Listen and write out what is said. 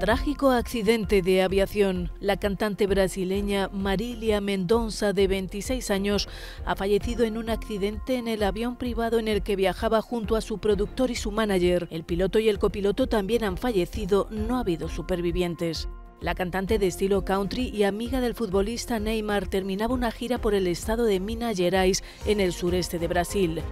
Trágico accidente de aviación. La cantante brasileña Marília Mendonça, de 26 años, ha fallecido en un accidente en el avión privado en el que viajaba junto a su productor y su manager. El piloto y el copiloto también han fallecido, no ha habido supervivientes. La cantante de estilo country y amiga del futbolista Neymar terminaba una gira por el estado de Minas Gerais, en el sureste de Brasil.